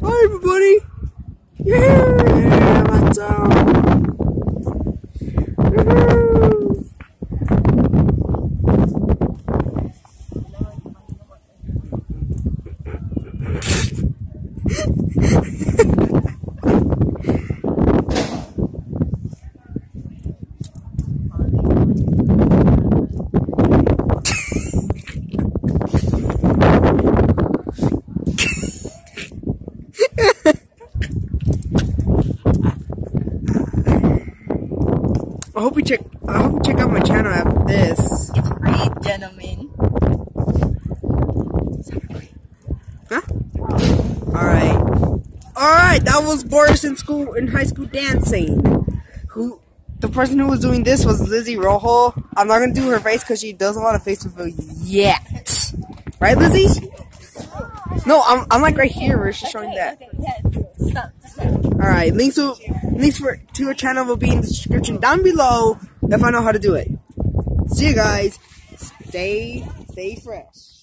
Hi everybody! Yeah, what's up? I hope you check. I hope you check out my channel after this. It's free, gentlemen. Huh? All right. All right. That was Boris in school in high school dancing. Who? The person who was doing this was Lizzie Rojo. I'm not gonna do her face because she doesn't want a face reveal yet. Right, Lizzie? No, I'm I'm like right here where she's showing that. Okay, yes. All right, links to links for to her channel will be in the description down below if I know how to do it. See you guys. Stay stay fresh.